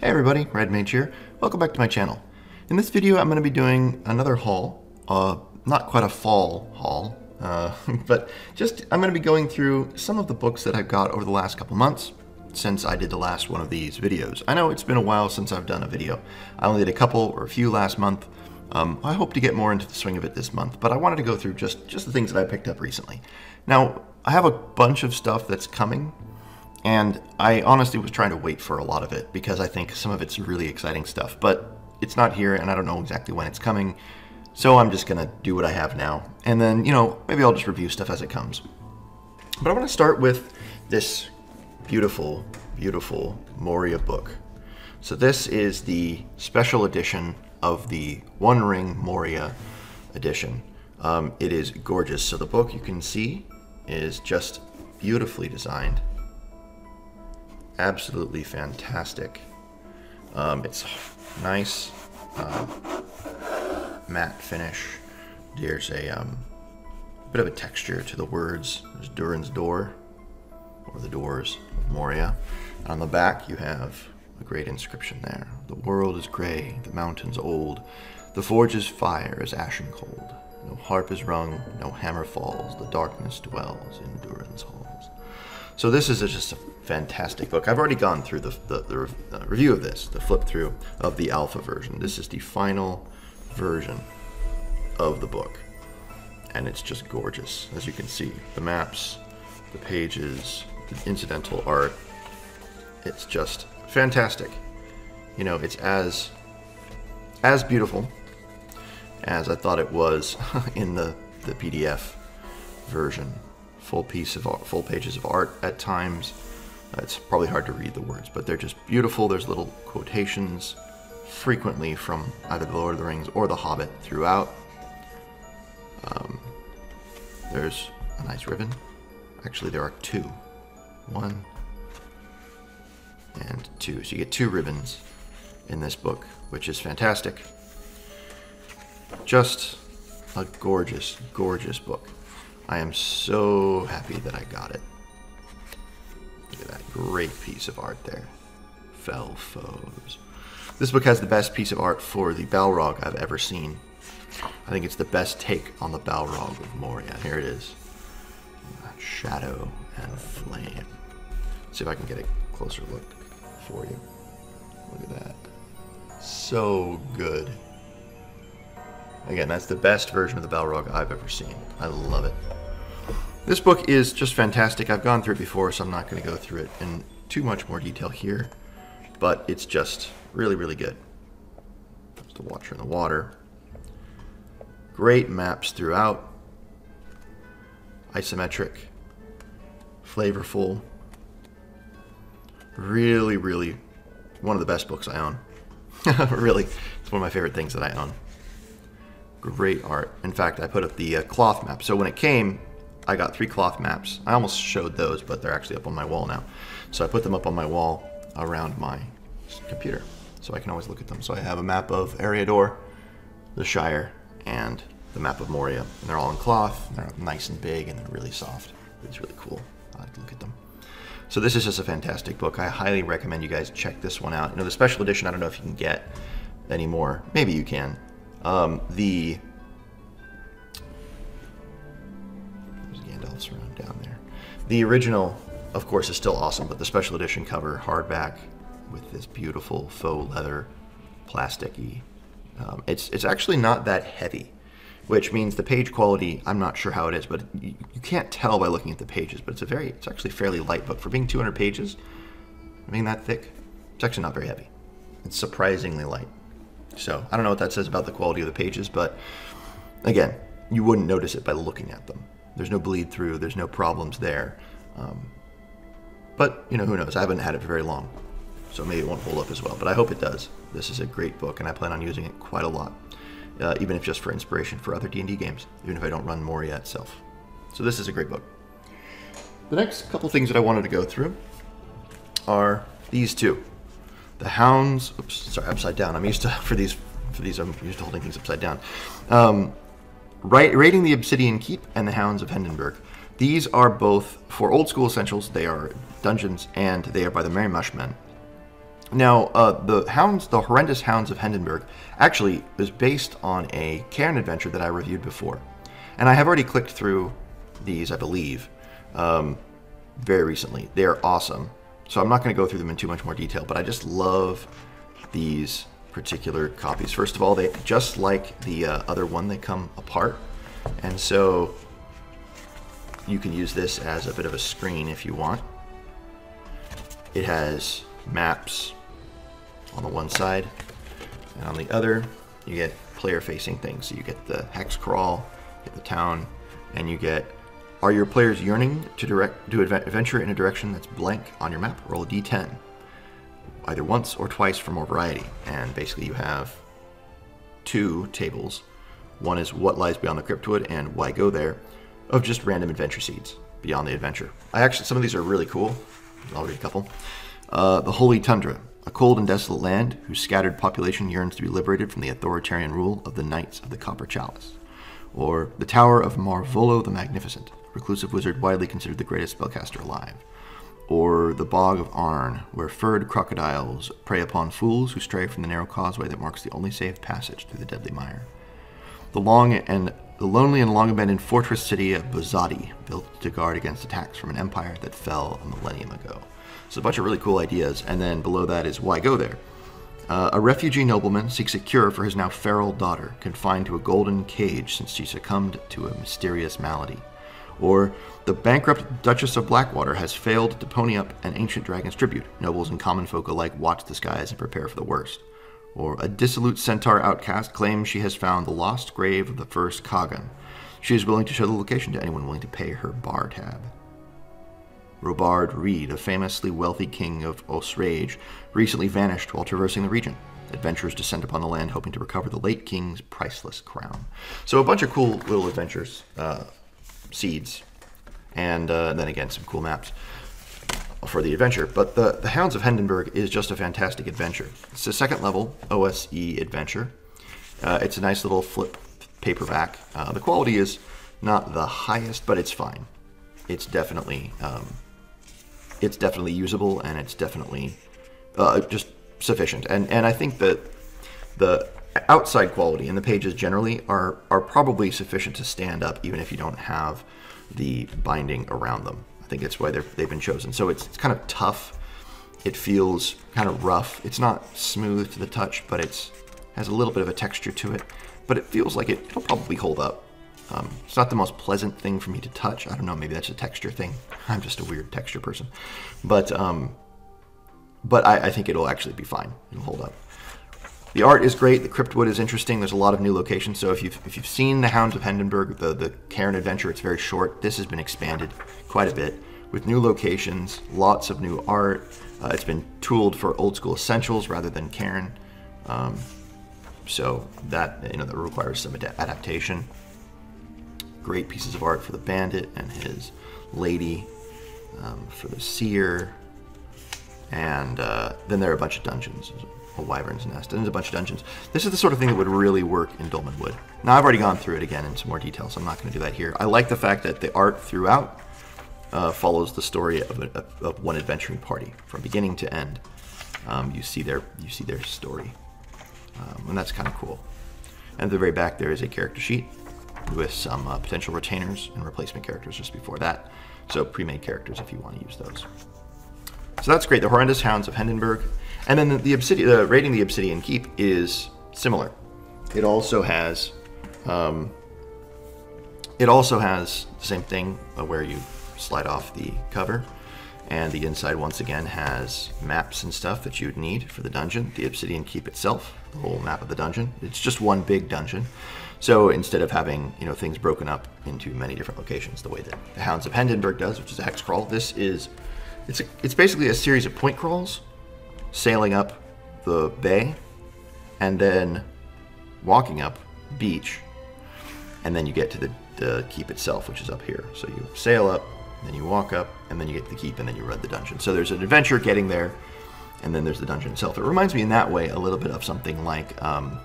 Hey everybody, Red Mage here. Welcome back to my channel. In this video I'm going to be doing another haul, uh, not quite a fall haul, uh, but just I'm going to be going through some of the books that I've got over the last couple months since I did the last one of these videos. I know it's been a while since I've done a video. I only did a couple or a few last month. Um, I hope to get more into the swing of it this month, but I wanted to go through just, just the things that I picked up recently. Now, I have a bunch of stuff that's coming and I honestly was trying to wait for a lot of it because I think some of it's really exciting stuff, but it's not here and I don't know exactly when it's coming. So I'm just gonna do what I have now. And then, you know, maybe I'll just review stuff as it comes. But I wanna start with this beautiful, beautiful Moria book. So this is the special edition of the One Ring Moria edition. Um, it is gorgeous. So the book you can see is just beautifully designed absolutely fantastic. Um, it's nice uh, matte finish. There's a um, bit of a texture to the words. There's Durin's door, or the doors of Moria. And on the back, you have a great inscription there. The world is gray, the mountains old, the forge's fire is ashen cold. No harp is rung, no hammer falls, the darkness dwells in Durin's halls. So this is a, just a fantastic book. I've already gone through the, the, the uh, review of this, the flip through of the alpha version. This is the final version of the book. And it's just gorgeous, as you can see. The maps, the pages, the incidental art. It's just fantastic. You know, it's as as beautiful as I thought it was in the, the PDF version. Full piece of full pages of art at times it's probably hard to read the words, but they're just beautiful. There's little quotations frequently from either The Lord of the Rings or The Hobbit throughout. Um, there's a nice ribbon. Actually, there are two. One and two. So you get two ribbons in this book, which is fantastic. Just a gorgeous, gorgeous book. I am so happy that I got it. Look at that great piece of art there. Fell foes. This book has the best piece of art for the Balrog I've ever seen. I think it's the best take on the Balrog of Moria. Here it is. Shadow and flame. Let's see if I can get a closer look for you. Look at that. So good. Again, that's the best version of the Balrog I've ever seen. I love it. This book is just fantastic. I've gone through it before, so I'm not going to go through it in too much more detail here, but it's just really, really good. There's the Watcher in the Water. Great maps throughout. Isometric. Flavorful. Really, really one of the best books I own. really, it's one of my favorite things that I own. Great art. In fact, I put up the uh, cloth map. So when it came, I got three cloth maps. I almost showed those, but they're actually up on my wall now. So I put them up on my wall around my computer, so I can always look at them. So I have a map of Eriador, the Shire, and the map of Moria. And they're all in cloth, they're nice and big, and they're really soft. It's really cool. I like to look at them. So this is just a fantastic book. I highly recommend you guys check this one out. You know, the special edition, I don't know if you can get anymore. Maybe you can. Um, the down there. The original, of course, is still awesome, but the special edition cover, hardback, with this beautiful faux leather, plasticky. Um, it's it's actually not that heavy, which means the page quality. I'm not sure how it is, but you, you can't tell by looking at the pages. But it's a very, it's actually fairly light book for being 200 pages. Being that thick, it's actually not very heavy. It's surprisingly light. So I don't know what that says about the quality of the pages, but again, you wouldn't notice it by looking at them. There's no bleed through. There's no problems there. Um, but, you know, who knows? I haven't had it for very long, so maybe it won't hold up as well. But I hope it does. This is a great book, and I plan on using it quite a lot, uh, even if just for inspiration for other D&D games, even if I don't run Moria itself. So this is a great book. The next couple things that I wanted to go through are these two. The Hounds, oops, sorry, upside down. I'm used to, for these, for these, I'm used to holding things upside down. Um, Raiding the Obsidian Keep and the Hounds of Hendenburgh. These are both for old school essentials. They are dungeons and they are by the Merry Mushmen. Now, uh, the hounds, the horrendous hounds of Hendenburgh, actually is based on a Cairn adventure that I reviewed before, and I have already clicked through these, I believe, um, very recently. They are awesome, so I'm not going to go through them in too much more detail, but I just love these particular copies. First of all, they just like the uh, other one, they come apart, and so you can use this as a bit of a screen if you want. It has maps on the one side, and on the other, you get player-facing things. So you get the hex crawl, get the town, and you get are your players yearning to direct to adventure in a direction that's blank on your map? Roll a d10, either once or twice for more variety. And basically, you have two tables. One is what lies beyond the cryptwood and why go there, of just random adventure seeds beyond the adventure. I actually some of these are really cool. I'll read a couple. Uh, the Holy Tundra, a cold and desolate land whose scattered population yearns to be liberated from the authoritarian rule of the Knights of the Copper Chalice. Or the Tower of Marvolo the Magnificent, reclusive wizard widely considered the greatest spellcaster alive. Or the Bog of Arn, where furred crocodiles prey upon fools who stray from the narrow causeway that marks the only safe passage through the deadly mire. The long and the lonely and long abandoned fortress city of Buzzati, built to guard against attacks from an empire that fell a millennium ago. So a bunch of really cool ideas, and then below that is why go there. Uh, a refugee nobleman seeks a cure for his now feral daughter, confined to a golden cage since she succumbed to a mysterious malady. Or the bankrupt Duchess of Blackwater has failed to pony up an ancient dragon's tribute. Nobles and common folk alike watch the skies and prepare for the worst. Or a dissolute centaur outcast claims she has found the lost grave of the first Kagan. She is willing to show the location to anyone willing to pay her bar tab. Robard Reed, a famously wealthy king of Osrage, recently vanished while traversing the region. Adventurers descend upon the land hoping to recover the late king's priceless crown. So a bunch of cool little adventures, uh, seeds, and uh, then again some cool maps for the adventure. But the, the Hounds of Hendenburgh is just a fantastic adventure. It's a second level OSE adventure. Uh, it's a nice little flip paperback. Uh, the quality is not the highest, but it's fine. It's definitely um, it's definitely usable and it's definitely uh, just sufficient. And and I think that the outside quality and the pages generally are are probably sufficient to stand up even if you don't have the binding around them. I think it's why they've been chosen. So it's, it's kind of tough. It feels kind of rough. It's not smooth to the touch, but it's has a little bit of a texture to it. But it feels like it, it'll probably hold up. Um, it's not the most pleasant thing for me to touch. I don't know, maybe that's a texture thing. I'm just a weird texture person. But um, but I, I think it'll actually be fine. It'll hold up. The art is great. The Cryptwood is interesting. There's a lot of new locations. So if you've if you've seen the Hounds of Hendenburgh, the the Cairn adventure, it's very short. This has been expanded quite a bit with new locations, lots of new art. Uh, it's been tooled for old school essentials rather than Cairn. Um, so that you know that requires some ad adaptation. Great pieces of art for the bandit and his lady, um, for the seer, and uh, then there are a bunch of dungeons a wyvern's nest, and there's a bunch of dungeons. This is the sort of thing that would really work in Dolmenwood. Now, I've already gone through it again in some more detail, so I'm not going to do that here. I like the fact that the art throughout uh, follows the story of, a, of, one adventuring party from beginning to end. Um, you see their you see their story, um, and that's kind of cool. And at the very back, there is a character sheet with some uh, potential retainers and replacement characters just before that. So pre-made characters if you want to use those. So that's great. The Horrendous Hounds of Hendenburgh. And then the, the obsidian, uh, raiding the obsidian keep is similar. It also has, um, it also has the same thing uh, where you slide off the cover, and the inside once again has maps and stuff that you'd need for the dungeon. The obsidian keep itself, the whole map of the dungeon. It's just one big dungeon. So instead of having you know things broken up into many different locations, the way that the Hounds of Hendenburgh does, which is a hex crawl, this is it's a, it's basically a series of point crawls sailing up the bay and then walking up beach and then you get to the, the keep itself which is up here. So you sail up then you walk up and then you get to the keep and then you read the dungeon. So there's an adventure getting there and then there's the dungeon itself. It reminds me in that way a little bit of something like um,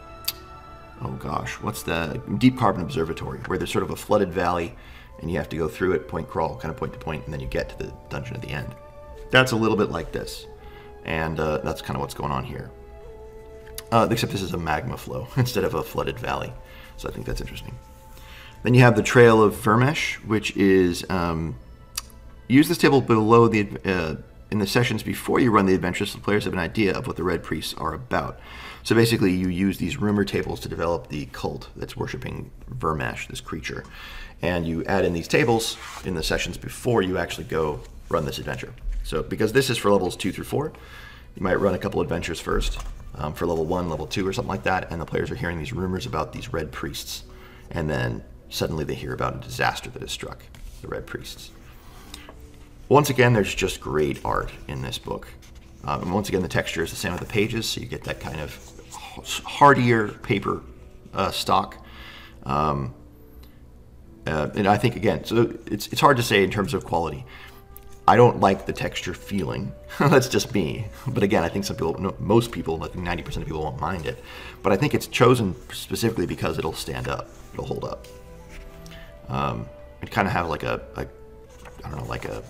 oh gosh what's the deep carbon observatory where there's sort of a flooded valley and you have to go through it point crawl kind of point to point and then you get to the dungeon at the end. That's a little bit like this and uh, that's kind of what's going on here. Uh, except this is a magma flow instead of a flooded valley, so I think that's interesting. Then you have the Trail of Vermesh, which is um, use this table below the uh, in the sessions before you run the adventure, so the players have an idea of what the Red Priests are about. So basically, you use these rumor tables to develop the cult that's worshiping Vermesh, this creature, and you add in these tables in the sessions before you actually go run this adventure. So because this is for levels two through four, you might run a couple adventures first um, for level one, level two, or something like that, and the players are hearing these rumors about these Red Priests, and then suddenly they hear about a disaster that has struck the Red Priests. Once again, there's just great art in this book. Um, and once again, the texture is the same with the pages, so you get that kind of hardier paper uh, stock. Um, uh, and I think again, so it's it's hard to say in terms of quality. I don't like the texture feeling. That's just me. But again, I think some people, most people, like 90% of people won't mind it. But I think it's chosen specifically because it'll stand up. It'll hold up. Um, it kind of have like a, a, I don't know, like a,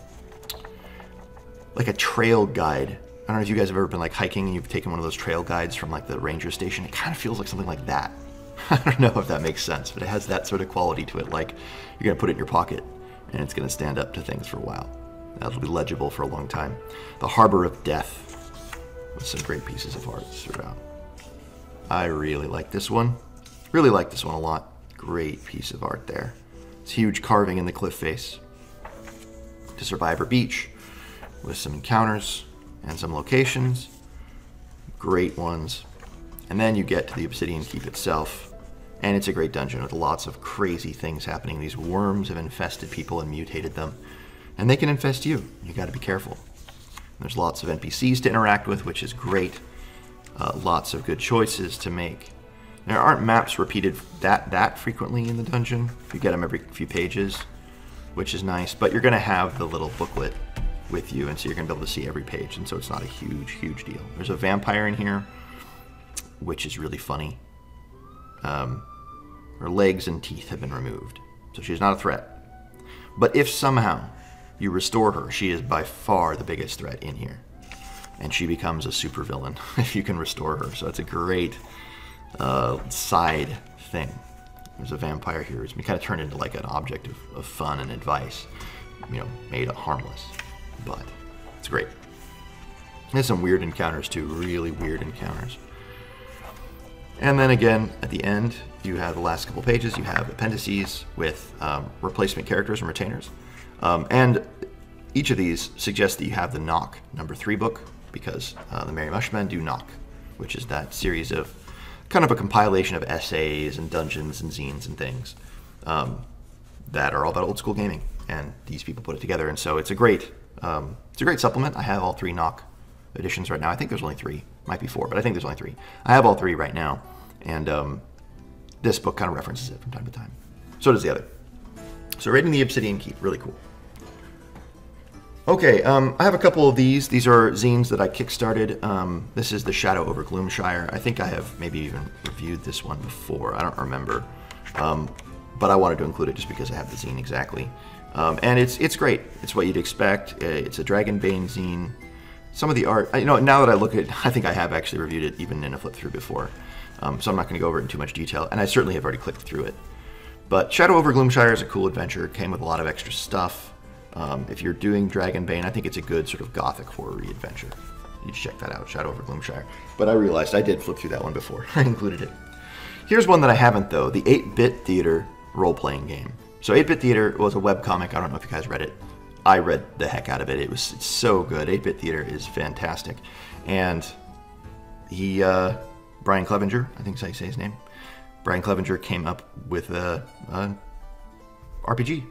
like a trail guide. I don't know if you guys have ever been like hiking and you've taken one of those trail guides from like the ranger station. It kind of feels like something like that. I don't know if that makes sense, but it has that sort of quality to it. Like you're gonna put it in your pocket and it's gonna stand up to things for a while. That'll be legible for a long time. The Harbor of Death with some great pieces of art throughout. I really like this one. Really like this one a lot. Great piece of art there. It's huge carving in the cliff face. To Survivor Beach with some encounters and some locations. Great ones. And then you get to the Obsidian Keep itself. And it's a great dungeon with lots of crazy things happening. These worms have infested people and mutated them and they can infest you. You got to be careful. There's lots of NPCs to interact with, which is great. Uh, lots of good choices to make. There aren't maps repeated that that frequently in the dungeon. You get them every few pages, which is nice. But you're going to have the little booklet with you, and so you're going to be able to see every page, and so it's not a huge, huge deal. There's a vampire in here, which is really funny. Um, her legs and teeth have been removed, so she's not a threat. But if somehow you restore her, she is by far the biggest threat in here. And she becomes a supervillain if you can restore her. So it's a great uh, side thing. There's a vampire here who's kind of turned into like an object of, of fun and advice, you know, made harmless. But it's great. There's some weird encounters too, really weird encounters. And then again, at the end, you have the last couple pages, you have appendices with um, replacement characters and retainers. Um, and each of these suggests that you have the Knock number three book because uh, the Merry Mushmen do Knock, which is that series of kind of a compilation of essays and dungeons and zines and things um, that are all about old school gaming. And these people put it together, and so it's a great um, it's a great supplement. I have all three Knock editions right now. I think there's only three, might be four, but I think there's only three. I have all three right now, and um, this book kind of references it from time to time. So does the other. So raiding the Obsidian Keep, really cool. Okay, um, I have a couple of these. These are zines that I kickstarted. Um, this is the Shadow over Gloomshire. I think I have maybe even reviewed this one before. I don't remember, um, but I wanted to include it just because I have the zine exactly. Um, and it's it's great. It's what you'd expect. Uh, it's a Dragonbane zine. Some of the art, you know, now that I look at it, I think I have actually reviewed it even in a flip through before. Um, so I'm not going to go over it in too much detail, and I certainly have already clicked through it. But Shadow over Gloomshire is a cool adventure. It came with a lot of extra stuff. Um, if you're doing Dragonbane, I think it's a good sort of gothic horror adventure. You should check that out, Shadow over Gloomshire. But I realized I did flip through that one before. I included it. Here's one that I haven't, though the 8 Bit Theater role playing game. So 8 Bit Theater was a web comic. I don't know if you guys read it. I read the heck out of it. It was so good. 8 Bit Theater is fantastic. And he, uh, Brian Clevenger, I think is how you say his name. Brian Clevenger came up with a, a RPG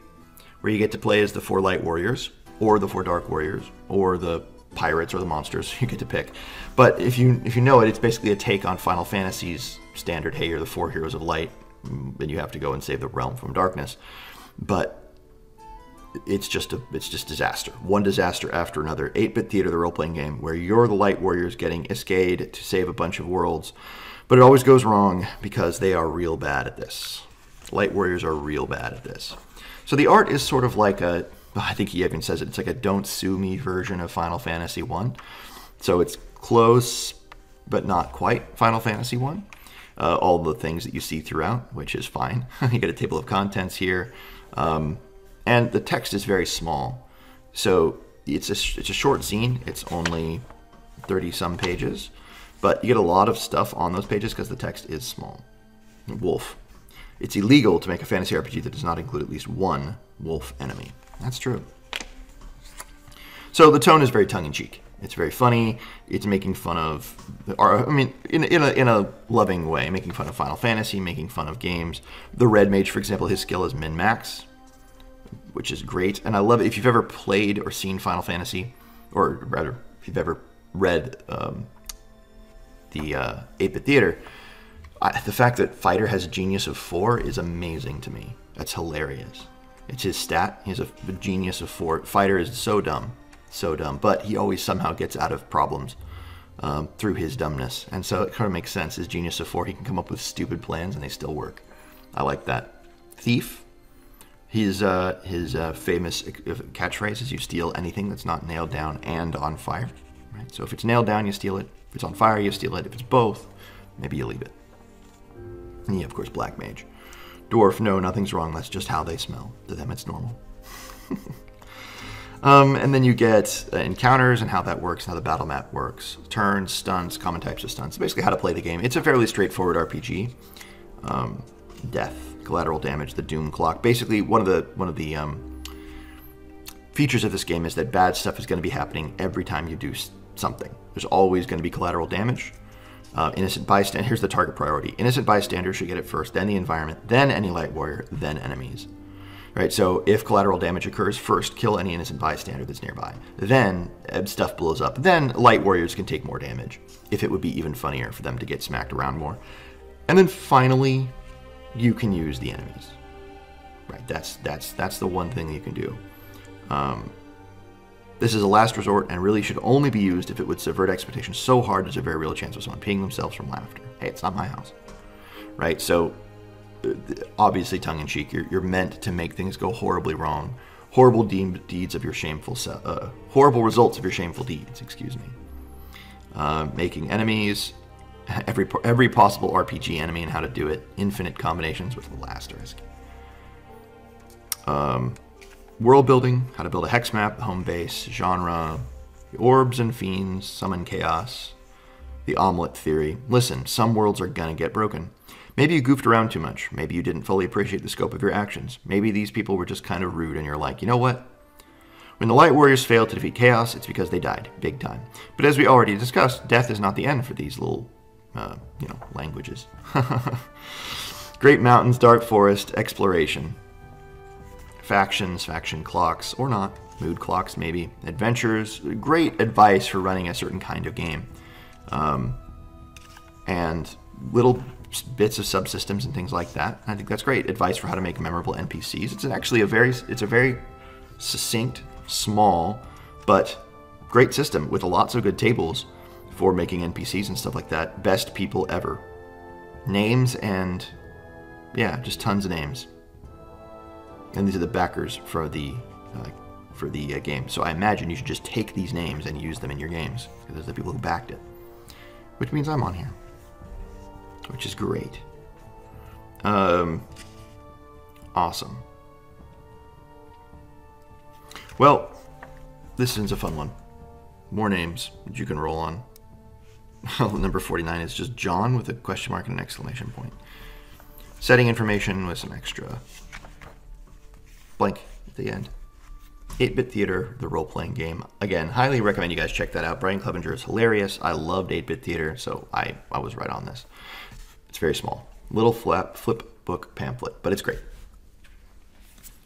where you get to play as the four light warriors, or the four dark warriors, or the pirates or the monsters. You get to pick. But if you if you know it, it's basically a take on Final Fantasy's standard. Hey, you're the four heroes of light, mm, and you have to go and save the realm from darkness. But it's just a it's just disaster. One disaster after another. 8-bit theater, the role-playing game, where you're the light warriors getting escaped to save a bunch of worlds. But it always goes wrong because they are real bad at this. Light warriors are real bad at this. So the art is sort of like a, I think he even says it, it's like a don't sue me version of Final Fantasy 1. So it's close, but not quite Final Fantasy One. Uh, all the things that you see throughout, which is fine. you get a table of contents here, um, and the text is very small. So it's a it's a short zine. It's only thirty some pages, but you get a lot of stuff on those pages because the text is small. Wolf. It's illegal to make a fantasy RPG that does not include at least one wolf enemy. That's true. So the tone is very tongue in cheek. It's very funny. It's making fun of, or I mean, in, in, a, in a loving way, making fun of Final Fantasy, making fun of games. The Red Mage, for example, his skill is min max, which is great. And I love it. If you've ever played or seen Final Fantasy, or rather, if you've ever read um, the uh, 8 bit theater, I, the fact that Fighter has a genius of four is amazing to me. That's hilarious. It's his stat. He has a, a genius of four. Fighter is so dumb so dumb. But he always somehow gets out of problems um, through his dumbness. And so it kind of makes sense. His genius of four, he can come up with stupid plans and they still work. I like that. Thief. His, uh, his uh, famous catchphrase is you steal anything that's not nailed down and on fire. Right? So if it's nailed down, you steal it. If it's on fire, you steal it. If it's both, maybe you leave it. And yeah, of course, Black Mage. Dwarf, no, nothing's wrong. That's just how they smell. To them, it's normal. Um, and then you get uh, encounters and how that works, how the battle map works, turns, stunts, common types of stunts. Basically, how to play the game. It's a fairly straightforward RPG. Um, death, collateral damage, the doom clock. Basically, one of the one of the um, features of this game is that bad stuff is going to be happening every time you do something. There's always going to be collateral damage. Uh, innocent bystander. Here's the target priority. Innocent bystander should get it first, then the environment, then any light warrior, then enemies right? So if collateral damage occurs, first kill any innocent bystander that's nearby. Then stuff blows up. Then light warriors can take more damage, if it would be even funnier for them to get smacked around more. And then finally, you can use the enemies. Right, that's that's that's the one thing you can do. Um, this is a last resort and really should only be used if it would subvert expectations so hard there's a very real chance of someone peeing themselves from laughter. Hey, it's not my house. Right? So obviously tongue in cheek. You're, you're meant to make things go horribly wrong. Horrible de- deeds of your shameful, uh, horrible results of your shameful deeds. Excuse me. Uh, making enemies, every every possible RPG enemy and how to do it. Infinite combinations with the asterisk. Um, world building, how to build a hex map, home base, genre, orbs and fiends, summon chaos, the omelet theory. Listen, some worlds are gonna get broken. Maybe you goofed around too much. Maybe you didn't fully appreciate the scope of your actions. Maybe these people were just kind of rude and you're like, you know what? When the Light Warriors failed to defeat Chaos, it's because they died, big time. But as we already discussed, death is not the end for these little, uh, you know, languages. Great mountains, dark forest, exploration. Factions, faction clocks, or not. Mood clocks, maybe. Adventures. Great advice for running a certain kind of game. Um, and little bits of subsystems and things like that. I think that's great advice for how to make memorable NPCs. It's actually a very it's a very succinct, small, but great system with lots of good tables for making NPCs and stuff like that. Best people ever. Names and yeah, just tons of names. And these are the backers for the uh, for the uh, game. So I imagine you should just take these names and use them in your games those are the people who backed it. Which means I'm on here which is great. Um, awesome. Well, this is a fun one. More names that you can roll on. Number 49 is just John with a question mark and an exclamation point. Setting information with some extra blank at the end. 8 Bit Theater, the role playing game. Again, highly recommend you guys check that out. Brian Clevenger is hilarious. I loved 8 Bit Theater, so I, I was right on this. It's very small. Little flap, flip book pamphlet, but it's great.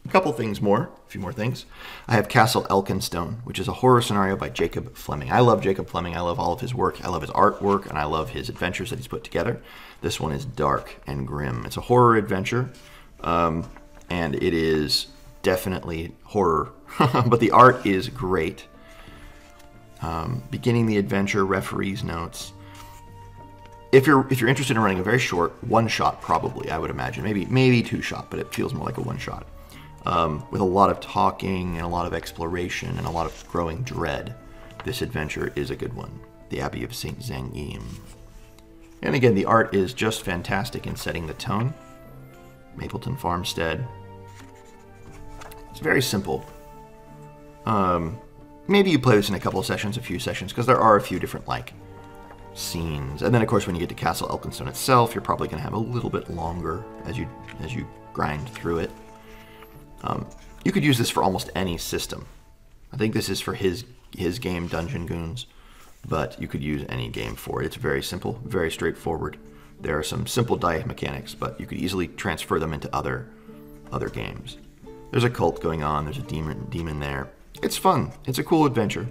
A couple things more, a few more things. I have Castle Elkenstone, which is a horror scenario by Jacob Fleming. I love Jacob Fleming. I love all of his work. I love his artwork, and I love his adventures that he's put together. This one is dark and grim. It's a horror adventure, um, and it is definitely horror, but the art is great. Um, beginning the adventure, referee's notes if you're if you're interested in running a very short one shot, probably I would imagine maybe maybe two shot, but it feels more like a one shot, um, with a lot of talking and a lot of exploration and a lot of growing dread. this adventure is a good one. The Abbey of St. Zangim. And again, the art is just fantastic in setting the tone. Mapleton Farmstead. Very simple. Um, maybe you play this in a couple of sessions, a few sessions, because there are a few different like scenes. And then of course when you get to Castle Elkenstone itself, you're probably going to have a little bit longer as you as you grind through it. Um, you could use this for almost any system. I think this is for his his game Dungeon Goons, but you could use any game for it. It's very simple, very straightforward. There are some simple die mechanics, but you could easily transfer them into other other games. There's a cult going on. There's a demon demon there. It's fun. It's a cool adventure.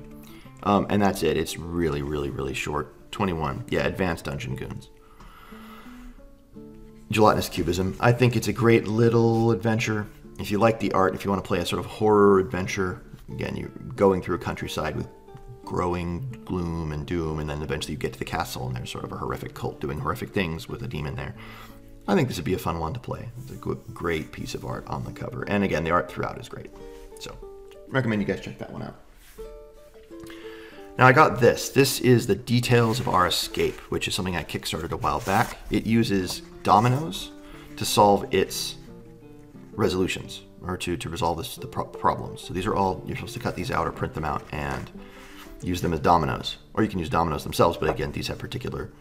Um, and that's it. It's really, really, really short. 21. Yeah, Advanced Dungeon Goons. Gelatinous Cubism. I think it's a great little adventure. If you like the art, if you want to play a sort of horror adventure, again, you're going through a countryside with growing gloom and doom, and then eventually you get to the castle and there's sort of a horrific cult doing horrific things with a demon there. I think this would be a fun one to play. It's a great piece of art on the cover. And again, the art throughout is great. So, recommend you guys check that one out. Now I got this. This is the details of our escape, which is something I kickstarted a while back. It uses dominoes to solve its resolutions or to, to resolve this, the pro problems. So these are all, you're supposed to cut these out or print them out and use them as dominoes. Or you can use dominoes themselves, but again, these have particular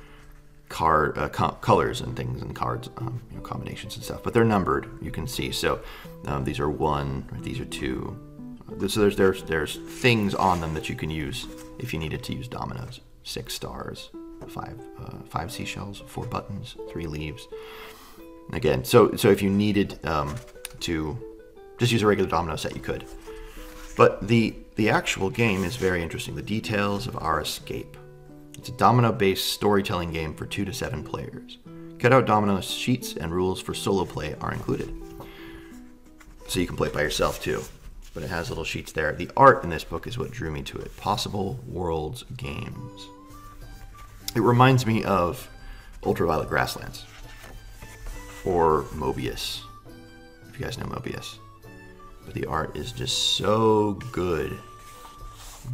card uh, co colors and things and cards, um, you know, combinations and stuff. But they're numbered, you can see. So um, these are one, these are two. So there's, there's, there's things on them that you can use if you needed to use dominoes. Six stars, five, uh, five seashells, four buttons, three leaves. Again, so, so if you needed um, to just use a regular domino set, you could. But the, the actual game is very interesting. The details of our escape. It's a domino-based storytelling game for two to seven players. Cutout domino sheets and rules for solo play are included. So you can play it by yourself too but it has little sheets there. The art in this book is what drew me to it. Possible Worlds Games. It reminds me of Ultraviolet Grasslands or Mobius, if you guys know Mobius. But the art is just so good,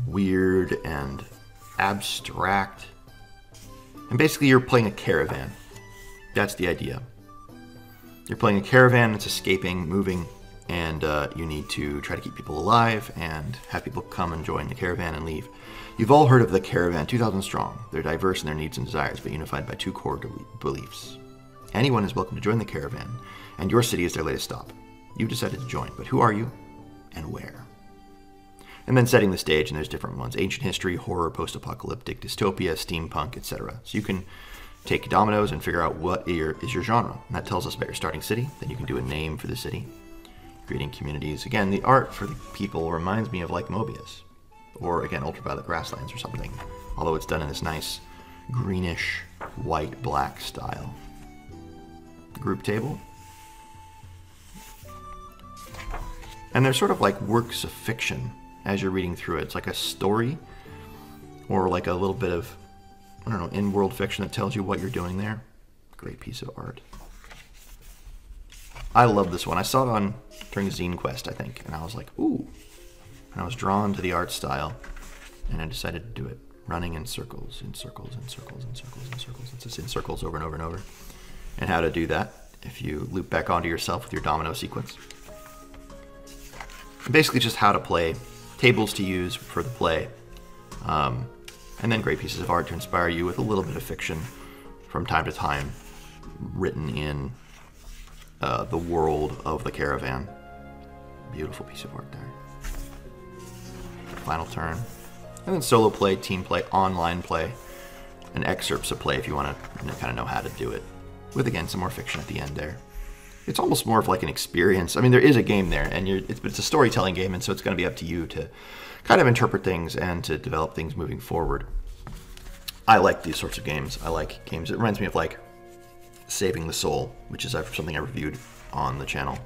weird and abstract. And basically, you're playing a caravan. That's the idea. You're playing a caravan that's escaping, moving and uh, you need to try to keep people alive and have people come and join the caravan and leave. You've all heard of the caravan, 2,000 strong. They're diverse in their needs and desires, but unified by two core beliefs. Anyone is welcome to join the caravan, and your city is their latest stop. You've decided to join, but who are you and where? And then setting the stage, and there's different ones ancient history, horror, post apocalyptic, dystopia, steampunk, etc. So you can take dominoes and figure out what is your genre. And that tells us about your starting city. Then you can do a name for the city creating communities. Again, the art for the people reminds me of like Mobius, or again, Ultraviolet Grasslands or something, although it's done in this nice greenish white black style. Group table. And they're sort of like works of fiction as you're reading through it. It's like a story or like a little bit of, I don't know, in world fiction that tells you what you're doing there. Great piece of art. I love this one. I saw it on during Zine Quest, I think, and I was like, ooh. And I was drawn to the art style, and I decided to do it, running in circles, in circles, in circles, in circles, in circles. It's just in circles over and over and over. And how to do that if you loop back onto yourself with your domino sequence. Basically, just how to play, tables to use for the play, um, and then great pieces of art to inspire you with a little bit of fiction from time to time written in uh, the world of the caravan. Beautiful piece of art there. Final turn. And then solo play, team play, online play, and excerpts of play if you want to kind of know how to do it. With again some more fiction at the end there. It's almost more of like an experience. I mean, there is a game there, and it's, it's a storytelling game, and so it's going to be up to you to kind of interpret things and to develop things moving forward. I like these sorts of games. I like games. It reminds me of like Saving the Soul, which is something I reviewed on the channel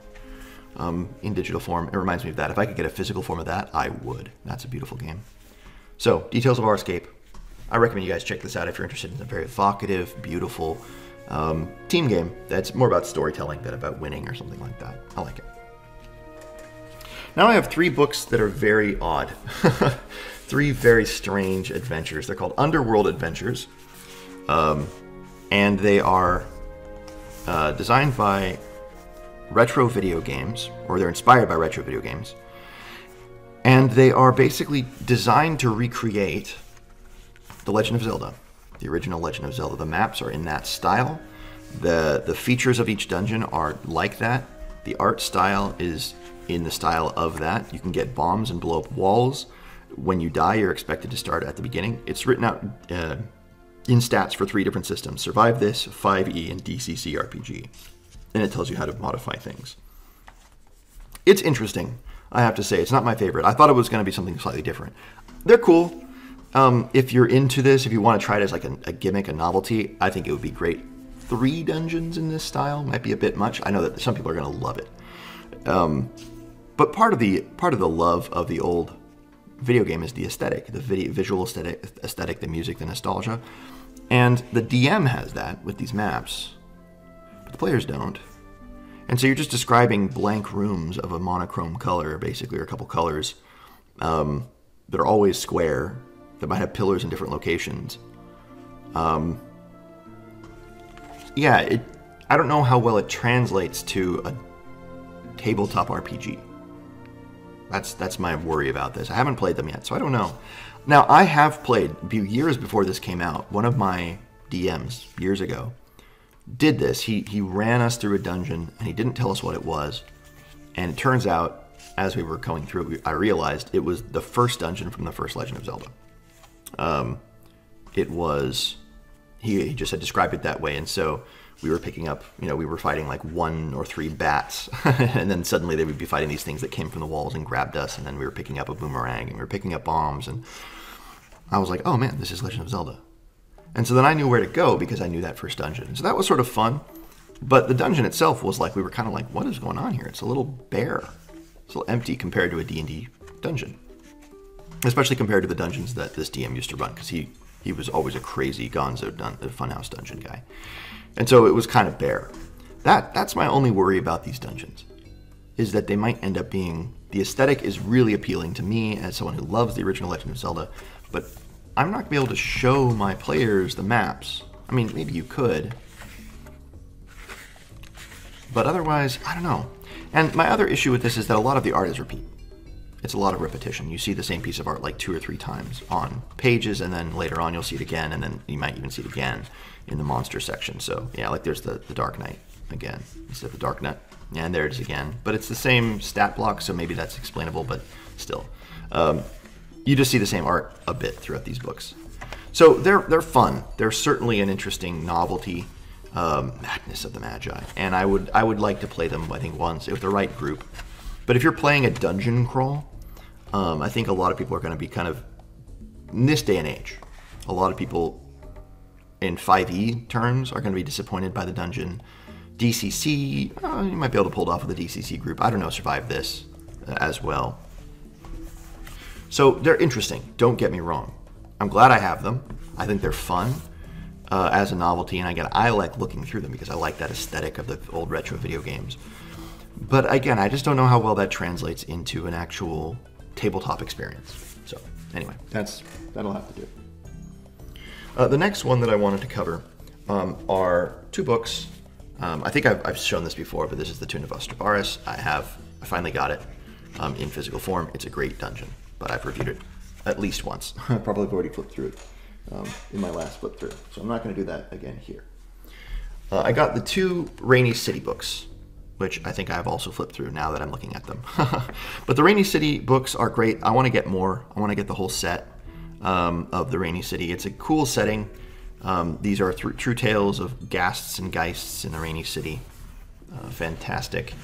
um, in digital form. It reminds me of that. If I could get a physical form of that, I would. That's a beautiful game. So, details of our escape. I recommend you guys check this out if you're interested in a very evocative, beautiful um, team game that's more about storytelling than about winning or something like that. I like it. Now I have three books that are very odd. three very strange adventures. They're called Underworld Adventures, um, and they are uh, designed by retro video games, or they're inspired by retro video games, and they are basically designed to recreate The Legend of Zelda, the original Legend of Zelda. The maps are in that style. The the features of each dungeon are like that. The art style is in the style of that. You can get bombs and blow up walls. When you die, you're expected to start at the beginning. It's written out uh, in stats for three different systems Survive This, 5e, and DCC RPG. And it tells you how to modify things. It's interesting, I have to say. It's not my favorite. I thought it was going to be something slightly different. They're cool. Um, if you're into this, if you want to try it as like a, a gimmick, a novelty, I think it would be great. Three dungeons in this style might be a bit much. I know that some people are going to love it. Um, but part of the part of the love of the old video game is the aesthetic, the video, visual aesthetic, aesthetic, the music, the nostalgia, and the DM has that with these maps, but the players don't. And so you're just describing blank rooms of a monochrome color, basically, or a couple colors um, that are always square, that might have pillars in different locations. Um, yeah, it, I don't know how well it translates to a tabletop RPG. That's that's my worry about this. I haven't played them yet, so I don't know. Now I have played years before this came out. One of my DMs years ago did this. He he ran us through a dungeon and he didn't tell us what it was. And it turns out, as we were going through I realized it was the first dungeon from the first Legend of Zelda. Um, it was he, he just had described it that way, and so we were picking up, you know, we were fighting like one or three bats, and then suddenly they would be fighting these things that came from the walls and grabbed us, and then we were picking up a boomerang and we were picking up bombs, and I was like, oh man, this is Legend of Zelda. And so then I knew where to go because I knew that first dungeon. So that was sort of fun, but the dungeon itself was like we were kind of like, what is going on here? It's a little bare, it's a little empty compared to a D&D dungeon, especially compared to the dungeons that this DM used to run because he he was always a crazy Gonzo dun- funhouse dungeon guy. And so it was kind of bare. That that's my only worry about these dungeons, is that they might end up being the aesthetic is really appealing to me as someone who loves the original Legend of Zelda, but I'm not gonna be able to show my players the maps. I mean, maybe you could, but otherwise, I don't know. And my other issue with this is that a lot of the art is repeat. It's a lot of repetition. You see the same piece of art like two or three times on pages, and then later on you'll see it again, and then you might even see it again in the monster section. So yeah, like there's the, the Dark Knight again instead of the Dark Knight. And there it is again. But it's the same stat block, so maybe that's explainable, but still. Um, you just see the same art a bit throughout these books. So they're, they're fun. They're certainly an interesting novelty, um, Madness of the Magi. And I would, I would like to play them, I think, once with the right group. But if you're playing a dungeon crawl, um, I think a lot of people are going to be kind of, in this day and age, a lot of people in 5e terms are going to be disappointed by the dungeon. DCC, uh, you might be able to pull it off with the DCC group. I don't know, survive this uh, as well. So they're interesting. Don't get me wrong. I'm glad I have them. I think they're fun uh, as a novelty, and again, I like looking through them because I like that aesthetic of the old retro video games. But again, I just don't know how well that translates into an actual tabletop experience. So anyway, that's that'll have to do. Uh, the next one that I wanted to cover um, are two books. Um, I think I've, I've, shown this before, but this is the Tune of Astrabaris. I have, I finally got it um, in physical form. It's a great dungeon, but I've reviewed it at least once. I probably already flipped through it um, in my last flip through, so I'm not going to do that again here. Uh, I got the two Rainy City books, which I think I've also flipped through now that I'm looking at them. but the Rainy City books are great. I want to get more. I want to get the whole set um, of the Rainy City. It's a cool setting. Um, these are th true tales of ghasts and geists in the Rainy City. Uh, fantastic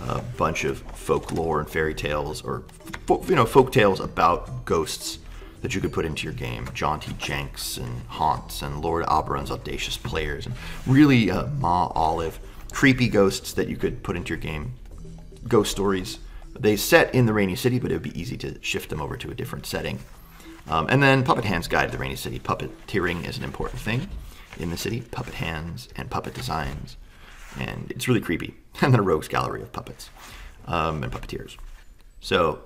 uh, bunch of folklore and fairy tales, or you know, folk tales about ghosts that you could put into your game. Jaunty Jenks and Haunts and Lord Oberon's audacious players, and really uh, Ma Olive, creepy ghosts that you could put into your game. Ghost stories. They set in the Rainy City, but it would be easy to shift them over to a different setting. Um, and then Puppet Hands Guide to the Rainy City. Puppeteering is an important thing in the city. Puppet hands and puppet designs. And it's really creepy. And then a rogues gallery of puppets um, and puppeteers. So,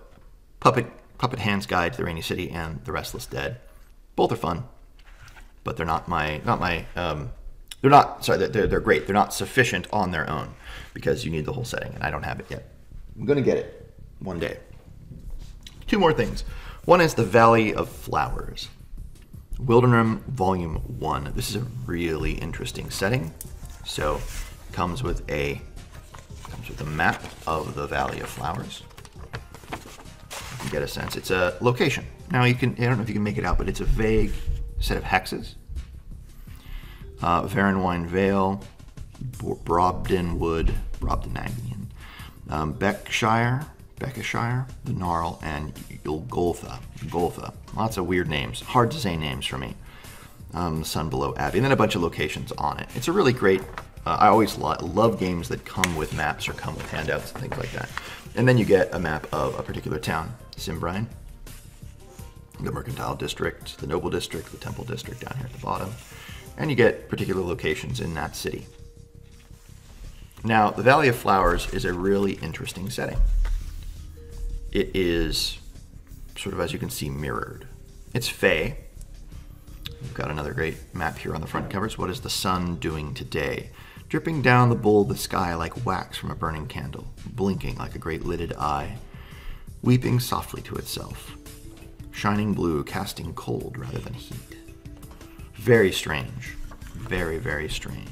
puppet Puppet Hand's Guide to the Rainy City and The Restless Dead. Both are fun, but they're not my not my um, they're not sorry they're they're great. They're not sufficient on their own because you need the whole setting, and I don't have it yet. I'm gonna get it one day. Two more things. One is the Valley of Flowers. Wildenrim Volume 1. This is a really interesting setting. So comes with a comes with a map of the Valley of Flowers. You get a sense. It's a location. Now you can I don't know if you can make it out, but it's a vague set of hexes. Uh, Varenwine Vale, Brobden Wood, Brobden Agnion, um, Beckshire, Beckshire, the Gnarl, and Goltha. Goltha. Lots of weird names. Hard to say names for me. Um, Sun Below Abbey, and then a bunch of locations on it. It's a really great. Uh, I always lo love games that come with maps or come with handouts and things like that. And then you get a map of a particular town, Simbrine, the Mercantile District, the Noble District, the Temple District down here at the bottom, and you get particular locations in that city. Now, the Valley of Flowers is a really interesting setting. It is sort of, as you can see, mirrored. It's Fey. We've got another great map here on the front covers. What is the sun doing today? Dripping down the bowl of the sky like wax from a burning candle, blinking like a great lidded eye, weeping softly to itself, shining blue, casting cold rather than heat. Very strange. Very, very strange.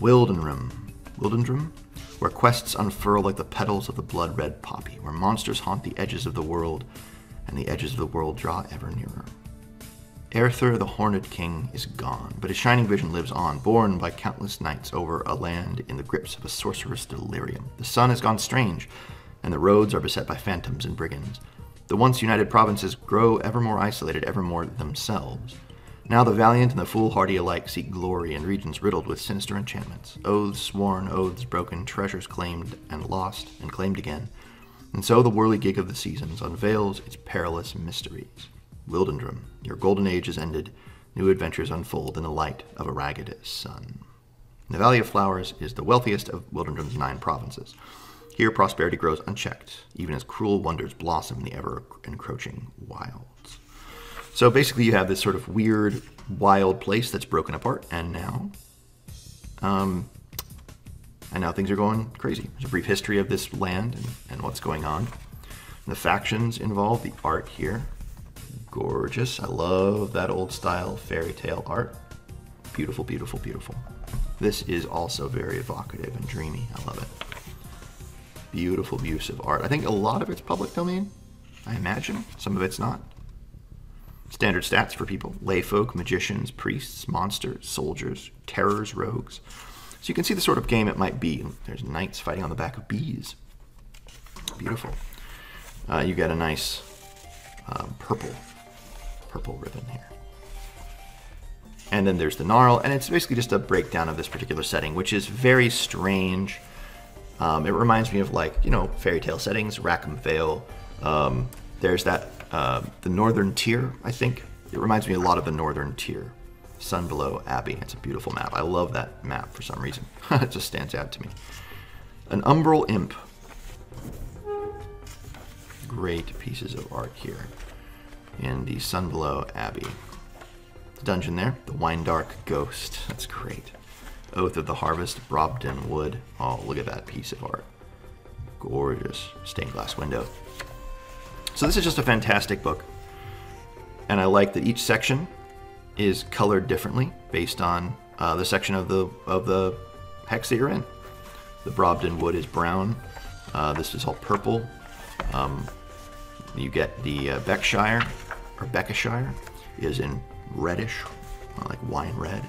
Wildenrim. Wildendrim? where quests unfurl like the petals of the blood red poppy, where monsters haunt the edges of the world, and the edges of the world draw ever nearer. Aerthur, the Horned King, is gone, but his shining vision lives on, borne by countless knights over a land in the grips of a sorcerous delirium. The sun has gone strange, and the roads are beset by phantoms and brigands. The once united provinces grow ever more isolated, ever more themselves. Now the valiant and the foolhardy alike seek glory in regions riddled with sinister enchantments, oaths sworn, oaths broken, treasures claimed and lost and claimed again. And so the whirligig of the seasons unveils its perilous mysteries. Wildendrum, your golden age is ended, new adventures unfold in the light of a ragged sun. The Valley of Flowers is the wealthiest of Wildendrum's nine provinces. Here prosperity grows unchecked, even as cruel wonders blossom in the ever encroaching wilds. So basically, you have this sort of weird, wild place that's broken apart, and now, um, and now things are going crazy. There's a brief history of this land and, and what's going on. And the factions involved, the art here, gorgeous. I love that old style fairy tale art. Beautiful, beautiful, beautiful. This is also very evocative and dreamy. I love it. Beautiful use of art. I think a lot of it's public domain, I imagine. Some of it's not. Standard stats for people layfolk, magicians, priests, monsters, soldiers, terrors, rogues. So you can see the sort of game it might be. There's knights fighting on the back of bees. Beautiful. Uh, you get a nice uh, purple, purple ribbon here. And then there's the gnarl, and it's basically just a breakdown of this particular setting, which is very strange. Um, it reminds me of like, you know, fairy tale settings, Rackham Vale. Um, there's that uh, the Northern Tier, I think. It reminds me a lot of the Northern Tier. Sun Below Abbey. It's a beautiful map. I love that map for some reason. it just stands out to me. An Umbral Imp. Great pieces of art here in the Sun Below Abbey. The dungeon there, the Wine Dark Ghost. That's great. Oath of the Harvest, Brobden Wood. Oh, look at that piece of art. Gorgeous stained glass window. So this is just a fantastic book. And I like that each section is colored differently based on uh, the section of the of the hex that you're in. The Brobden wood is brown. Uh, this is all purple. Um, you get the uh, Beckshire or Beckshire is in reddish, like wine red.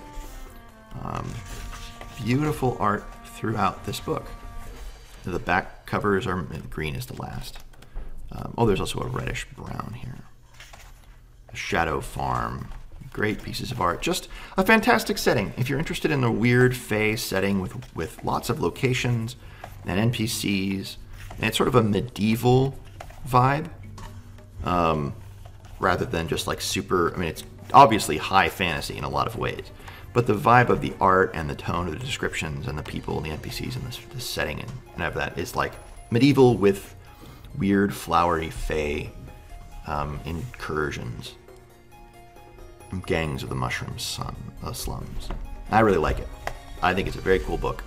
Um, beautiful art throughout this book. The back covers are green is the last. Um, oh, there's also a reddish brown here. Shadow Farm. Great pieces of art. Just a fantastic setting. If you're interested in a weird Fey setting with, with lots of locations and NPCs, and it's sort of a medieval vibe, um, rather than just like super, I mean, it's obviously high fantasy in a lot of ways, but the vibe of the art and the tone of the descriptions and the people and the NPCs and the, the setting and, and of that is like medieval with weird, flowery, fey um, incursions, gangs of the mushroom sun, uh, slums. I really like it. I think it's a very cool book.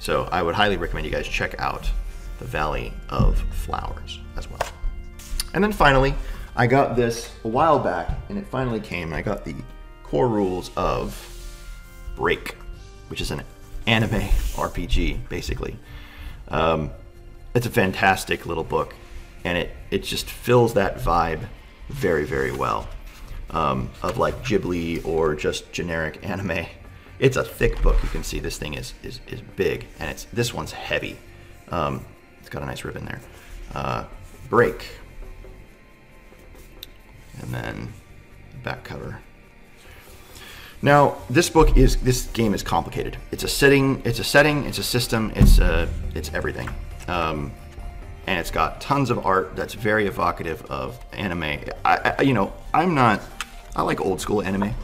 So I would highly recommend you guys check out The Valley of Flowers as well. And then finally, I got this a while back, and it finally came. I got the core rules of Break, which is an anime RPG, basically. Um, it's a fantastic little book, and it, it just fills that vibe very, very well um, of like Ghibli or just generic anime. It's a thick book. You can see this thing is is, is big, and it's this one's heavy. Um, it's got a nice ribbon there. Uh, break, and then back cover. Now, this book is this game is complicated. It's a setting, it's a setting, it's a system, it's a, it's everything, um, and it's got tons of art that's very evocative of anime. I, I you know, I'm not, I like old school anime.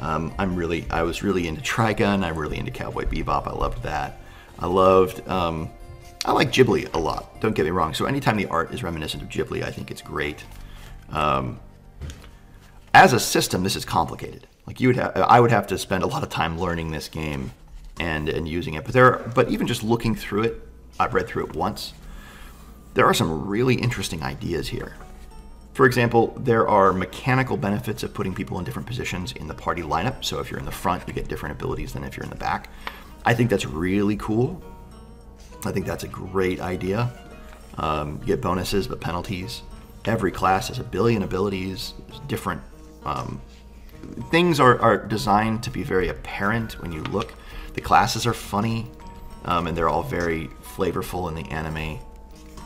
Um, I'm really, I was really into Trigun. I'm really into Cowboy Bebop. I loved that. I loved, um, I like Ghibli a lot. Don't get me wrong. So anytime the art is reminiscent of Ghibli, I think it's great. Um, as a system, this is complicated. Like you would have, I would have to spend a lot of time learning this game and and using it. But there, are, but even just looking through it, I've read through it once. There are some really interesting ideas here. For example, there are mechanical benefits of putting people in different positions in the party lineup. So if you're in the front, you get different abilities than if you're in the back. I think that's really cool. I think that's a great idea. Um, you get bonuses, but penalties. Every class has a billion abilities, different um, things are, are designed to be very apparent when you look. The classes are funny, um, and they're all very flavorful in the anime,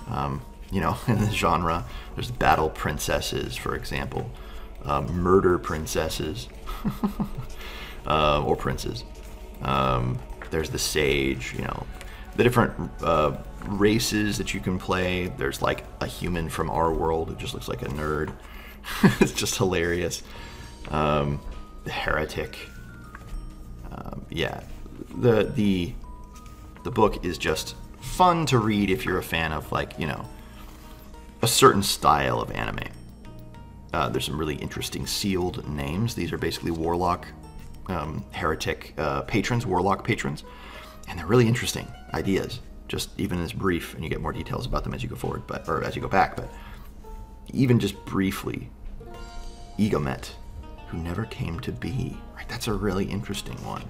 um, you know, in the genre. There's battle princesses, for example, um, murder princesses, uh, or princes. Um, there's the sage, you know, the different uh, races that you can play. There's like a human from our world who just looks like a nerd. it's just hilarious. Um, the heretic. Um, yeah, the the the book is just fun to read if you're a fan of like you know a certain style of anime. Uh, there's some really interesting sealed names. These are basically warlock, um, heretic uh, patrons, warlock patrons, and they're really interesting ideas. Just even as brief, and you get more details about them as you go forward, but or as you go back. But even just briefly, Egomet who never came to be. Right, that's a really interesting one.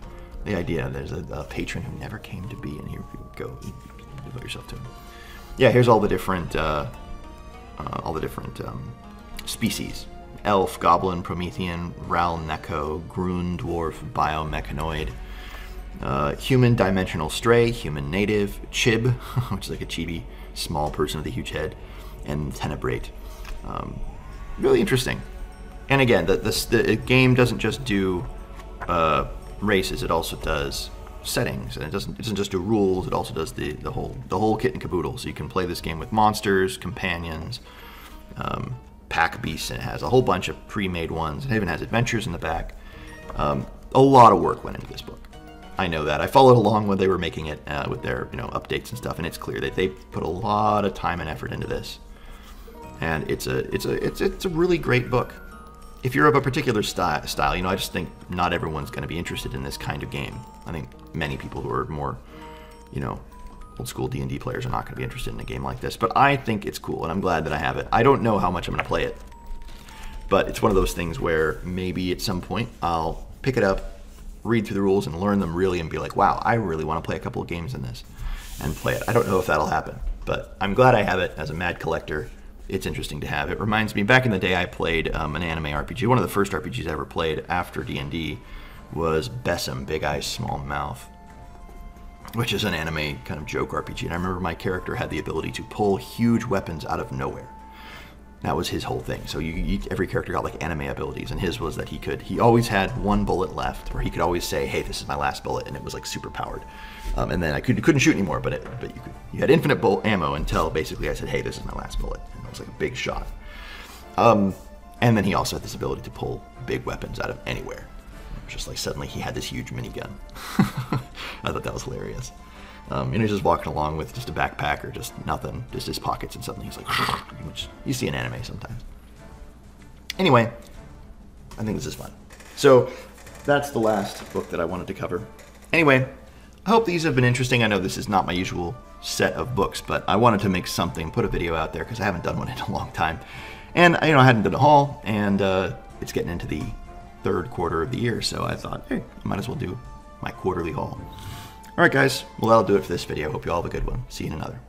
The idea there's a, a patron who never came to be, and here you go, devote yourself to him. Yeah, here's all the different, uh, uh, all the different um, species: elf, goblin, Promethean, Rai, Neko, Gruun, dwarf, biomechanoid. Uh, human dimensional stray, human native, chib, which is like a chibi, small person with a huge head, and tenebrate. Um, really interesting and again, the, the, the game doesn't just do uh, races; it also does settings, and it doesn't it doesn't just do rules. It also does the the whole the whole kit and caboodle. So you can play this game with monsters, companions, um, pack beasts, and it has a whole bunch of pre-made ones. It even has adventures in the back. Um, a lot of work went into this book. I know that. I followed along when they were making it uh, with their you know updates and stuff, and it's clear that they put a lot of time and effort into this. And it's a it's a it's it's a really great book if you're of a particular style, style, you know, I just think not everyone's going to be interested in this kind of game. I think many people who are more, you know, old school D&D players are not going to be interested in a game like this. But I think it's cool, and I'm glad that I have it. I don't know how much I'm going to play it, but it's one of those things where maybe at some point I'll pick it up, read through the rules, and learn them really, and be like, wow, I really want to play a couple of games in this, and play it. I don't know if that'll happen, but I'm glad I have it as a mad collector it's interesting to have. It reminds me back in the day I played um, an anime RPG. One of the first RPGs I ever played after D and D was BESM, Big Eyes Small Mouth, which is an anime kind of joke RPG. And I remember my character had the ability to pull huge weapons out of nowhere. That was his whole thing. So you, you, every character got like anime abilities, and his was that he could. He always had one bullet left, or he could always say, "Hey, this is my last bullet," and it was like super powered. Um, and then I could, couldn't shoot anymore, but it, but you could. You had infinite bullet ammo until basically I said, "Hey, this is my last bullet," it was like a big shot. Um, and then he also had this ability to pull big weapons out of anywhere. Just like suddenly he had this huge minigun. I thought that was hilarious. Um, and he's just walking along with just a backpack or just nothing, just his pockets and something. He's like, which you see in anime sometimes. Anyway, I think this is fun. So that's the last book that I wanted to cover. Anyway, I hope these have been interesting. I know this is not my usual set of books, but I wanted to make something, put a video out there because I haven't done one in a long time. And, you know, I hadn't done a haul, and uh, it's getting into the third quarter of the year, so I thought, hey, I might as well do my quarterly haul. All right, guys. Well, that'll do it for this video. Hope you all have a good one. See you in another.